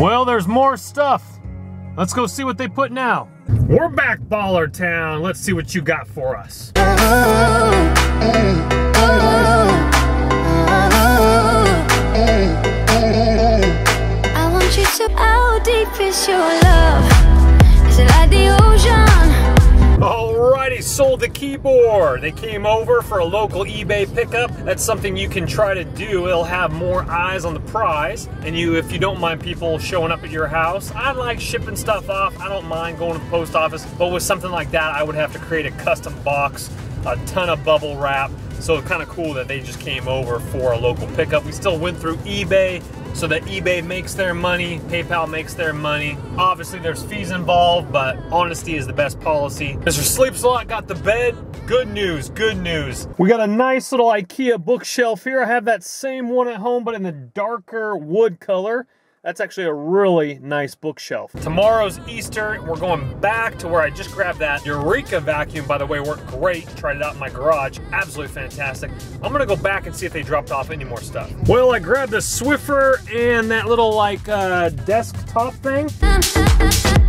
Well, there's more stuff. Let's go see what they put now. We're back, Baller Town. Let's see what you got for us. I want you to. How deep is your love? Is it ocean? Alrighty, sold the keyboard. They came over for a local eBay pickup. That's something you can try to do. It'll have more eyes on the prize. And you, if you don't mind people showing up at your house, I like shipping stuff off. I don't mind going to the post office. But with something like that, I would have to create a custom box, a ton of bubble wrap. So kind of cool that they just came over for a local pickup. We still went through eBay so that eBay makes their money, PayPal makes their money. Obviously, there's fees involved, but honesty is the best policy. Mr. Sleeps a lot got the bed. Good news, good news. We got a nice little IKEA bookshelf here. I have that same one at home, but in the darker wood color. That's actually a really nice bookshelf. Tomorrow's Easter. We're going back to where I just grabbed that Eureka vacuum, by the way, worked great. Tried it out in my garage. Absolutely fantastic. I'm gonna go back and see if they dropped off any more stuff. Well, I grabbed the Swiffer and that little like uh, desktop thing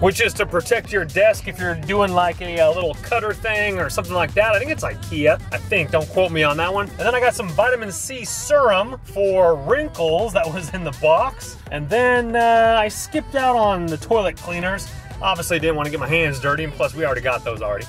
which is to protect your desk if you're doing like a, uh little cutter thing or something like that. I think it's IKEA, I think, don't quote me on that one. And then I got some vitamin C serum for wrinkles that was in the box. And then uh, I skipped out on the toilet cleaners. Obviously didn't want to get my hands dirty, and plus we already got those already.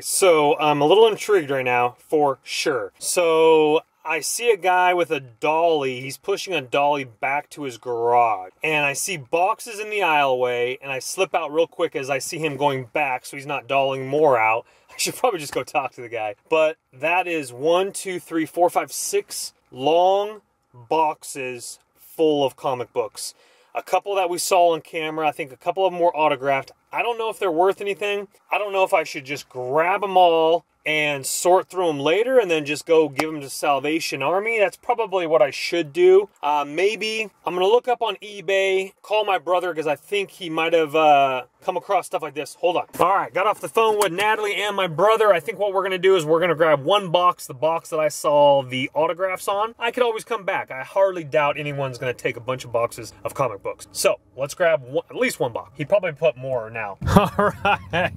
So I'm a little intrigued right now, for sure. So I see a guy with a dolly. He's pushing a dolly back to his garage. And I see boxes in the aisleway, and I slip out real quick as I see him going back so he's not dolling more out. I should probably just go talk to the guy. But that is one, two, three, four, five, six long boxes full of comic books. A couple that we saw on camera. I think a couple of them were autographed. I don't know if they're worth anything. I don't know if I should just grab them all and sort through them later and then just go give them to Salvation Army. That's probably what I should do. Uh, maybe I'm going to look up on eBay, call my brother because I think he might have uh, come across stuff like this. Hold on. All right, got off the phone with Natalie and my brother. I think what we're going to do is we're going to grab one box, the box that I saw the autographs on. I could always come back. I hardly doubt anyone's going to take a bunch of boxes of comic books. So let's grab one, at least one box. He probably put more now. All right.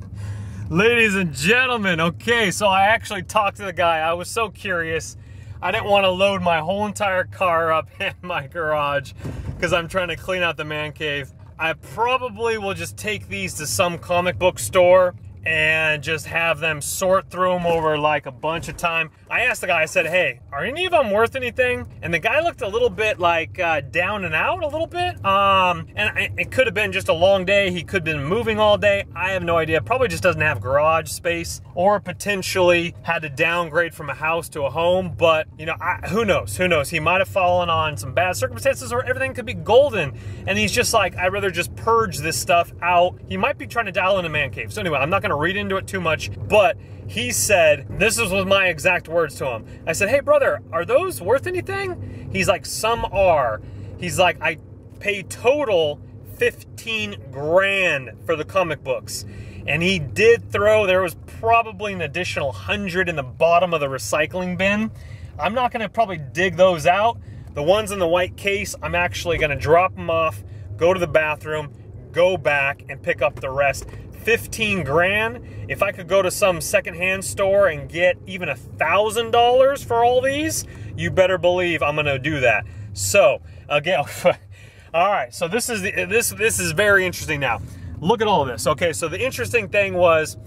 Ladies and gentlemen, okay, so I actually talked to the guy. I was so curious. I didn't want to load my whole entire car up in my garage because I'm trying to clean out the man cave. I probably will just take these to some comic book store and just have them sort through them over like a bunch of time. I asked the guy, I said, hey, are any of them worth anything? And the guy looked a little bit like uh, down and out a little bit. Um, and it could have been just a long day. He could have been moving all day. I have no idea. Probably just doesn't have garage space or potentially had to downgrade from a house to a home. But, you know, I, who knows? Who knows? He might have fallen on some bad circumstances or everything could be golden. And he's just like, I'd rather just purge this stuff out. He might be trying to dial in a man cave. So anyway, I'm not going to read into it too much, but he said, this was my exact words to him. I said, hey brother, are those worth anything? He's like, some are. He's like, I paid total 15 grand for the comic books. And he did throw, there was probably an additional 100 in the bottom of the recycling bin. I'm not gonna probably dig those out. The ones in the white case, I'm actually gonna drop them off, go to the bathroom, go back and pick up the rest. 15 grand. If I could go to some secondhand store and get even a thousand dollars for all these, you better believe I'm gonna do that. So again, all right. So this is the, this this is very interesting now. Look at all of this. Okay, so the interesting thing was,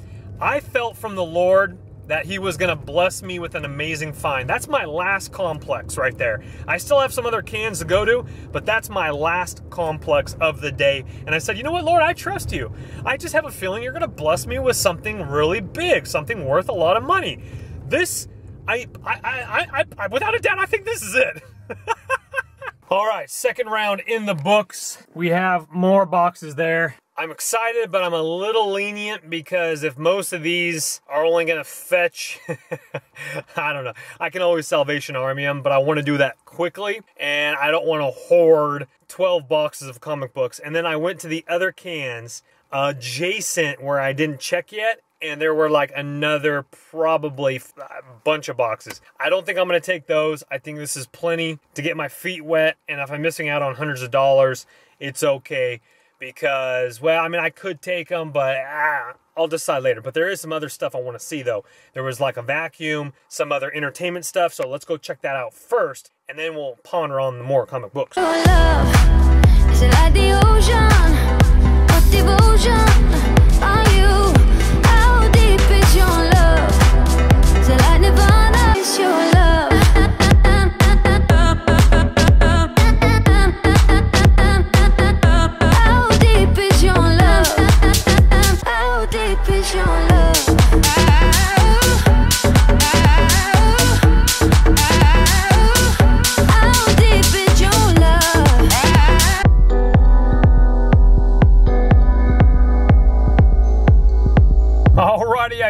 I felt from the Lord that he was going to bless me with an amazing find. That's my last complex right there. I still have some other cans to go to, but that's my last complex of the day. And I said, you know what, Lord, I trust you. I just have a feeling you're going to bless me with something really big, something worth a lot of money. This, I, I, I, I, I without a doubt, I think this is it. All right, second round in the books. We have more boxes there. I'm excited, but I'm a little lenient because if most of these are only going to fetch, I don't know. I can always Salvation Army them, but I want to do that quickly, and I don't want to hoard 12 boxes of comic books. And then I went to the other cans adjacent where I didn't check yet, and there were like another probably a uh, bunch of boxes. I don't think I'm going to take those. I think this is plenty to get my feet wet, and if I'm missing out on hundreds of dollars, it's okay because, well, I mean, I could take them, but ah, I'll decide later. But there is some other stuff I want to see, though. There was like a vacuum, some other entertainment stuff, so let's go check that out first, and then we'll ponder on the more comic books. Your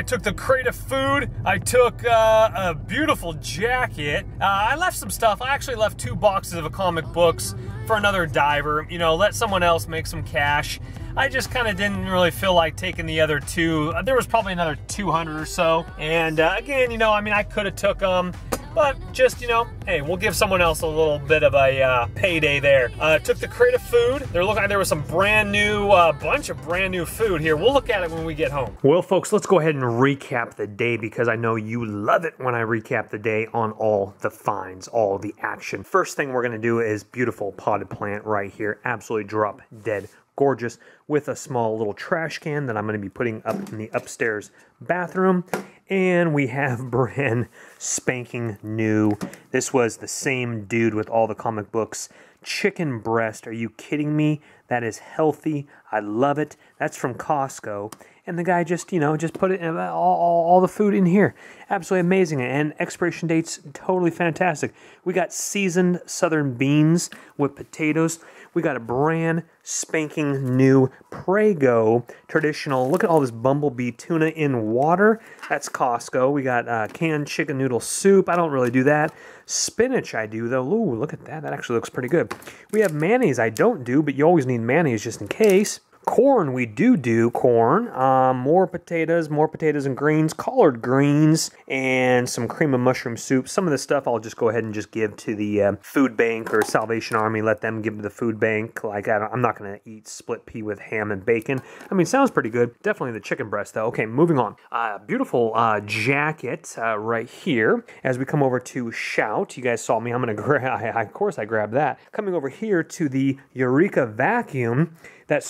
took the crate of food. I took uh, a beautiful jacket. Uh, I left some stuff. I actually left two boxes of comic books for another diver. You know, let someone else make some cash. I just kind of didn't really feel like taking the other two. There was probably another 200 or so. And uh, again, you know, I mean, I could have took them. But just, you know, hey, we'll give someone else a little bit of a uh, payday there. Uh, took the crate of food. There looked like there was some brand new, uh, bunch of brand new food here. We'll look at it when we get home. Well, folks, let's go ahead and recap the day because I know you love it when I recap the day on all the finds, all the action. First thing we're going to do is beautiful potted plant right here. Absolutely drop dead gorgeous with a small little trash can that I'm going to be putting up in the upstairs bathroom. And we have brand spanking new. This was the same dude with all the comic books. Chicken breast. Are you kidding me? That is healthy. I love it. That's from Costco. And the guy just, you know, just put it in all, all, all the food in here. Absolutely amazing. And expiration dates totally fantastic. We got seasoned southern beans with potatoes. We got a brand spanking new Prego traditional. Look at all this bumblebee tuna in water. That's Costco. We got uh, canned chicken noodle soup. I don't really do that. Spinach I do though. Ooh, look at that. That actually looks pretty good. We have mayonnaise I don't do, but you always need mayonnaise just in case. Corn, we do do corn. Um, more potatoes, more potatoes and greens, collard greens, and some cream of mushroom soup. Some of the stuff I'll just go ahead and just give to the uh, food bank or Salvation Army. Let them give to the food bank. Like I I'm not going to eat split pea with ham and bacon. I mean, sounds pretty good. Definitely the chicken breast though. Okay, moving on. Uh, beautiful uh, jacket uh, right here. As we come over to Shout, you guys saw me. I'm going to grab. Of course, I grabbed that. Coming over here to the Eureka vacuum that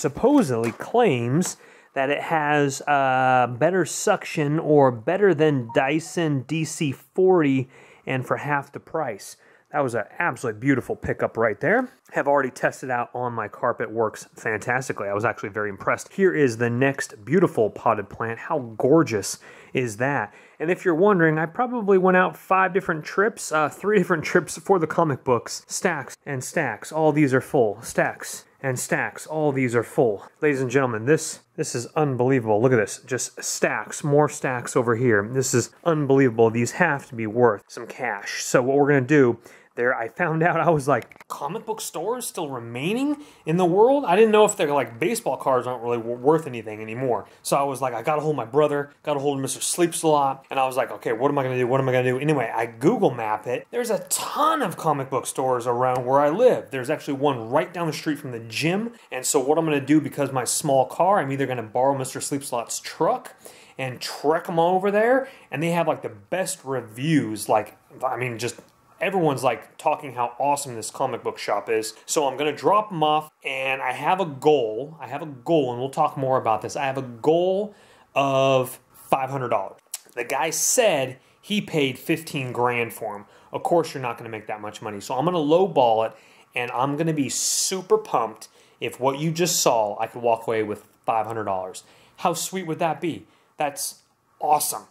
supposedly claims that it has uh, better suction or better than Dyson DC40 and for half the price. That was an absolutely beautiful pickup right there. Have already tested out on my carpet, works fantastically. I was actually very impressed. Here is the next beautiful potted plant. How gorgeous is that? And if you're wondering, I probably went out five different trips, uh, three different trips for the comic books. Stacks and stacks. All these are full. Stacks and stacks. All these are full. Ladies and gentlemen, this this is unbelievable. Look at this. Just stacks, more stacks over here. This is unbelievable. These have to be worth some cash. So what we're going to do there I found out I was like comic book stores still remaining in the world. I didn't know if they're like baseball cards aren't really worth anything anymore. So I was like I got a hold my brother, got a hold Mr. Sleeps a lot, and I was like, okay, what am I gonna do? What am I gonna do? Anyway, I Google map it. There's a ton of comic book stores around where I live. There's actually one right down the street from the gym. And so what I'm gonna do because my small car, I'm either gonna borrow Mr. Sleepslot's truck and trek them over there, and they have like the best reviews. Like I mean, just everyone's like talking how awesome this comic book shop is. So I'm gonna drop them off, and I have a goal. I have a goal, and we'll talk more about this. I have a goal of five hundred dollars. The guy said he paid fifteen grand for them. Of course, you're not gonna make that much money, so I'm gonna lowball it, and I'm gonna be super pumped if what you just saw, I could walk away with five hundred dollars. How sweet would that be? That's awesome.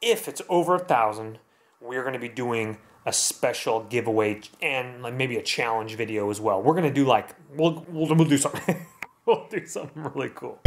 If it's over a thousand, we're going to be doing a special giveaway and like maybe a challenge video as well. We're to do like we'll we'll, we'll do something. we'll do something really cool.